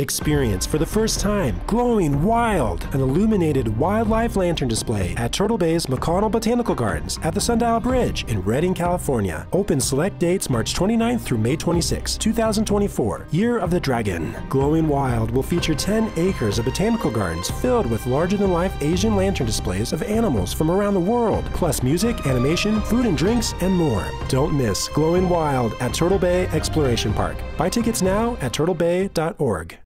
Experience for the first time Glowing Wild, an illuminated wildlife lantern display at Turtle Bay's McConnell Botanical Gardens at the Sundial Bridge in Redding, California. Open select dates March 29th through May 26, 2024, Year of the Dragon. Glowing Wild will feature 10 acres of botanical gardens filled with larger than life Asian lantern displays of animals from around the world, plus music, animation, food and drinks, and more. Don't miss Glowing Wild at Turtle Bay Exploration Park. Buy tickets now at turtlebay.org.